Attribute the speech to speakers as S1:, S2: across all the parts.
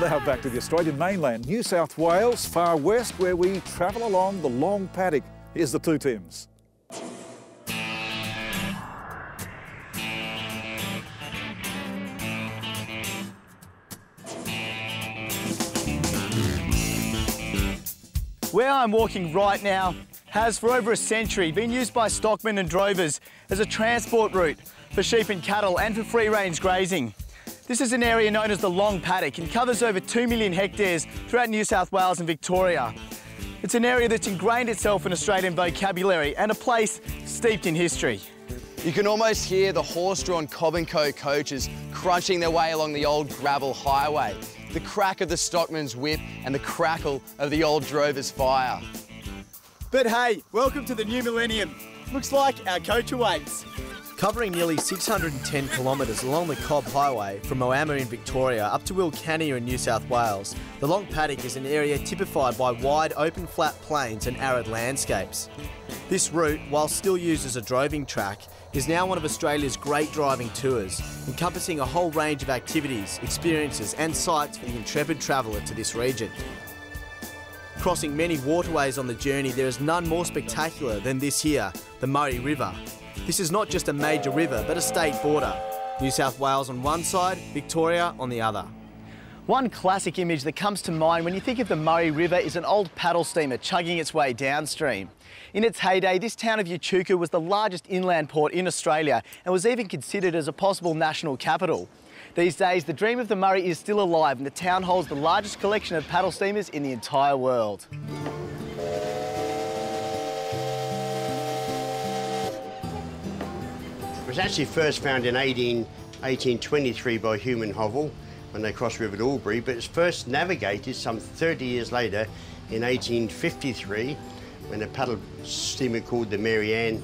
S1: Well, now back to the Australian mainland, New South Wales, far west, where we travel along the Long Paddock. Here's the two Tims.
S2: Where I'm walking right now has for over a century been used by stockmen and drovers as a transport route for sheep and cattle and for free range grazing. This is an area known as the Long Paddock and covers over 2 million hectares throughout New South Wales and Victoria. It's an area that's ingrained itself in Australian vocabulary and a place steeped in history.
S3: You can almost hear the horse-drawn Cobb & Co coaches crunching their way along the old gravel highway, the crack of the stockman's whip and the crackle of the old drover's fire.
S2: But hey, welcome to the new millennium. Looks like our coach awaits.
S4: Covering nearly 610 kilometres along the Cobb Highway from Moama in Victoria up to Wilcannia in New South Wales, the Long Paddock is an area typified by wide open flat plains and arid landscapes. This route, while still used as a droving track, is now one of Australia's great driving tours, encompassing a whole range of activities, experiences and sights for the intrepid traveller to this region. Crossing many waterways on the journey, there is none more spectacular than this here, the Murray River. This is not just a major river, but a state border. New South Wales on one side, Victoria on the other.
S2: One classic image that comes to mind when you think of the Murray River is an old paddle steamer chugging its way downstream. In its heyday, this town of Echuca was the largest inland port in Australia and was even considered as a possible national capital. These days, the dream of the Murray is still alive and the town holds the largest collection of paddle steamers in the entire world.
S5: Was actually first found in 18, 1823 by Hume and Hovell when they crossed River Albury, but it's first navigated some 30 years later in 1853 when a paddle steamer called the Mary Ann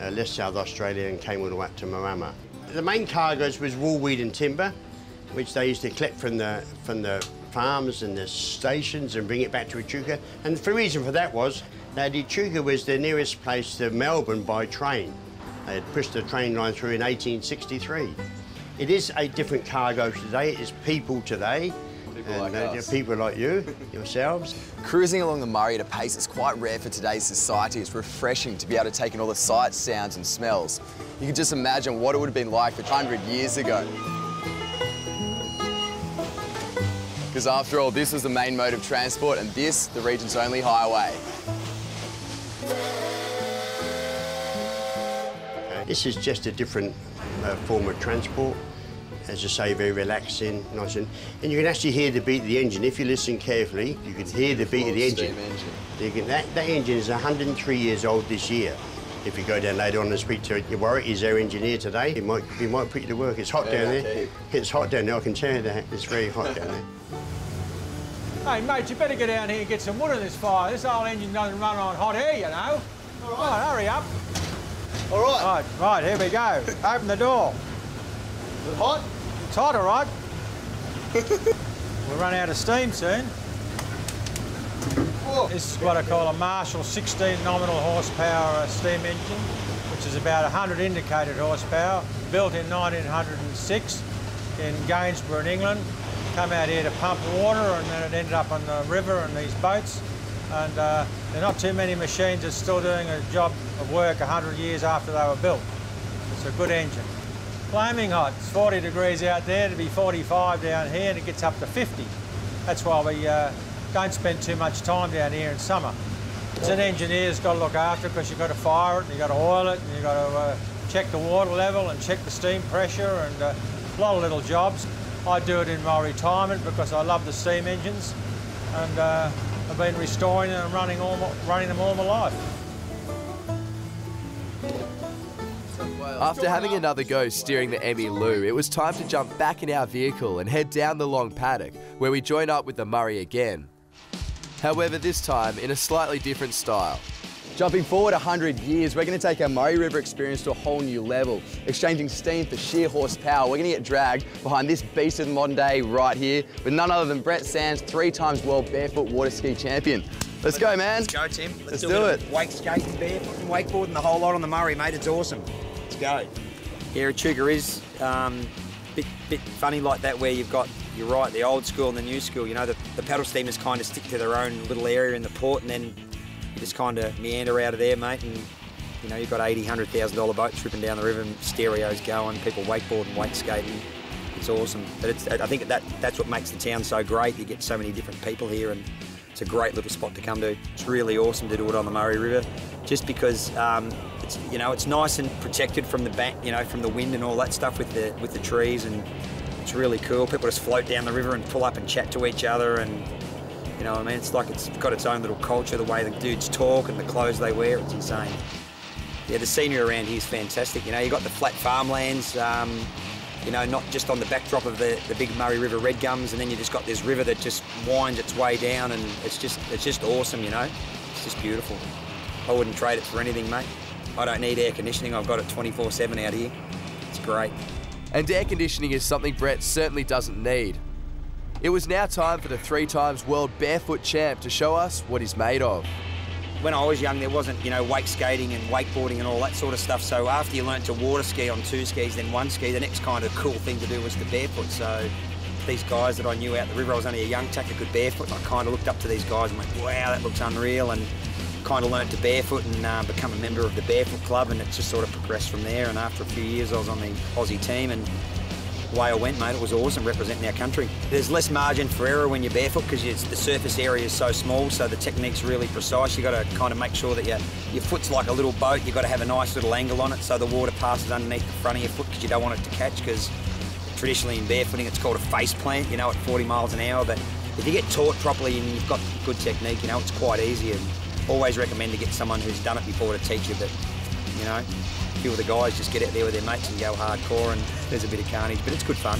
S5: uh, left South Australia and came all the way up to Moama. The main cargoes was wool, wheat and timber, which they used to collect from the, from the farms and the stations and bring it back to Echuca. And the reason for that was that Echuca was the nearest place to Melbourne by train. They had pushed the train line through in 1863. It is a different cargo today. It is people today.
S3: People
S5: and,
S3: like
S5: uh. People like you, yourselves.
S3: Cruising along the Murray at a pace is quite rare for today's society. It's refreshing to be able to take in all the sights, sounds and smells. You can just imagine what it would have been like 100 years ago. Because after all, this was the main mode of transport and this, the region's only highway.
S5: This is just a different uh, form of transport. As I say, very relaxing, nice and... And you can actually hear the beat of the engine. If you listen carefully, you can hear the beat of the engine.
S3: Engine.
S5: You can, that, that engine is 103 years old this year. If you go down later on and speak to Warwick, he's our engineer today. He might, he might put you to work. It's hot down there.
S3: okay.
S5: It's hot down there, I can tell you that. It's very hot down there.
S6: Hey, mate, you better get down here and get some wood in this fire. This old engine doesn't run on hot air, you know. All right, hurry up.
S4: All right,
S6: Right, right, here we go. Open the door.
S4: is it hot?
S6: It's hot, all right. we'll run out of steam soon. Oh. This is what I call a Marshall 16 nominal horsepower steam engine, which is about 100 indicated horsepower, built in 1906 in Gainsborough in England. Come out here to pump water and then it ended up on the river in these boats. And uh, there are not too many machines that's still doing a job of work 100 years after they were built. It's a good engine. Flaming hot. It's 40 degrees out there. It'll be 45 down here, and it gets up to 50. That's why we uh, don't spend too much time down here in summer. It's an engineer's got to look after because you've got to fire it, and you've got to oil it, and you've got to uh, check the water level and check the steam pressure, and uh, a lot of little jobs. I do it in my retirement because I love the steam engines, and uh, I've been restoring them and running, all my, running them all my life.
S7: After having another go steering the Emmylou, it was time to jump back in our vehicle and head down the long paddock, where we join up with the Murray again. However, this time in a slightly different style.
S3: Jumping forward 100 years, we're going to take our Murray River experience to a whole new level. Exchanging steam for sheer horsepower, we're going to get dragged behind this beast of the modern day right here with none other than Brett Sands, three times world barefoot water ski champion. Let's go, man.
S8: Let's go, Tim.
S3: Let's
S8: do,
S3: do
S8: a
S3: it.
S8: bit of Wake skating, barefoot and wakeboarding, the whole lot on the Murray, mate. It's awesome. Let's go. Yeah, Echuca is um, bit, bit funny like that where you've got you're right, the old school and the new school. You know, the, the paddle steamers kind of stick to their own little area in the port and then you just kind of meander out of there, mate. And, you know, you've got $80,000, $100,000 boats tripping down the river and stereos going, people wakeboarding, wake skating. It's awesome. But it's, I think that that's what makes the town so great. You get so many different people here and it's a great little spot to come to. It's really awesome to do it on the Murray River just because um, it's, you know, it's nice and protected from the bank, you know, from the wind and all that stuff with the, with the trees and it's really cool. People just float down the river and pull up and chat to each other and you know, what I mean, it's like it's got its own little culture, the way the dudes talk and the clothes they wear, it's insane. Yeah, the scenery around here is fantastic. You know, you've got the flat farmlands, um, you know, not just on the backdrop of the, the big Murray River red gums, and then you just got this river that just winds its way down, and it's just it's just awesome, you know. It's just beautiful. I wouldn't trade it for anything, mate. I don't need air conditioning. I've got it 24/7 out here. It's great.
S7: And air conditioning is something Brett certainly doesn't need. It was now time for the three times world barefoot champ to show us what he's made of.
S8: When I was young, there wasn't, you know, wake skating and wakeboarding and all that sort of stuff. So after you learnt to water ski on two skis, then one ski, the next kind of cool thing to do was the barefoot. So these guys that I knew out the river, I was only a young tacker could barefoot, and I kind of looked up to these guys and went, wow, that looks unreal. And kind of learnt to barefoot and uh, become a member of the barefoot club, and it just sort of progressed from there. And after a few years, I was on the Aussie team, and way I went, mate. It was awesome representing our country. There's less margin for error when you're barefoot because the surface area is so small, so the technique's really precise. You've got to kind of make sure that your, your foot's like a little boat. You've got to have a nice little angle on it so the water passes underneath the front of your foot because you don't want it to catch because traditionally in barefooting it's called a face plant, you know, at 40 miles an hour. But if you get taught properly and you've got good technique, you know, it's quite easy. And always recommend to get someone who's done it before to teach you. But, you know, few of the guys just get out there with their mates and go hardcore, and there's a bit of carnage, but it's good fun.